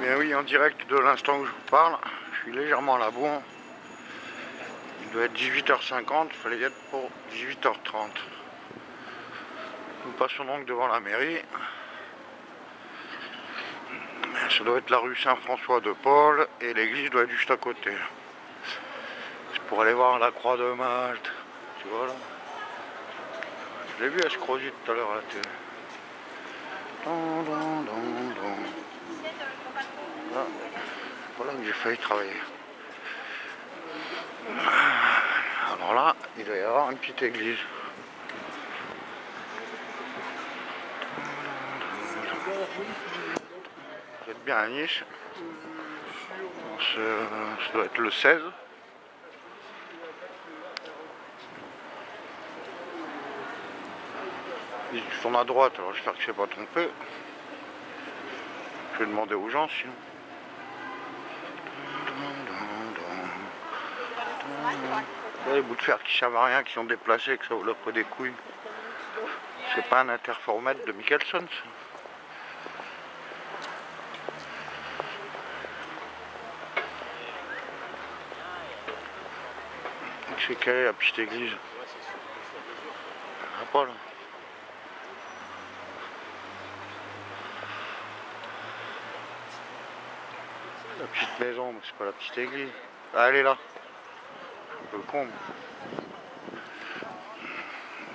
Mais oui, en direct de l'instant où je vous parle, je suis légèrement à la bourre. Il doit être 18h50, il fallait être pour 18h30. Nous passons donc devant la mairie. Ça doit être la rue Saint-François de Paul et l'église doit être juste à côté. C'est pour aller voir la croix de Malte. Tu vois là Je l'ai vu à ce tout à l'heure à la télé. Ah, voilà où j'ai failli travailler. Alors là, il doit y avoir une petite église. Vous êtes bien à Nice. Ça doit être le 16. Il tourne à droite, alors j'espère que je ne pas trompé. Je vais demander aux gens sinon. Des bouts de fer qui servent à rien, qui sont déplacés, que ça vous l'offre des couilles. C'est pas un interformètre de Michelson, ça. C'est quelle la petite église Ah pas là. La petite maison, mais c'est pas la petite église. Elle est là. Un peu con.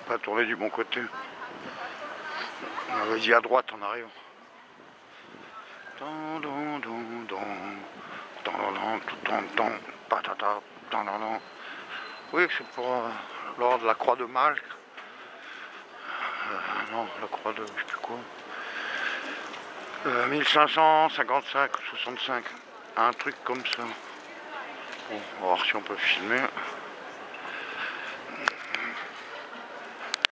Pas tourner du bon côté. On Vas-y à droite en arrivant. Oui, c'est pour euh, l'ordre de la croix de Malte. Euh, non, la croix de je sais plus quoi. 1555 euh, 65. Un truc comme ça. Bon, on va voir si on peut filmer.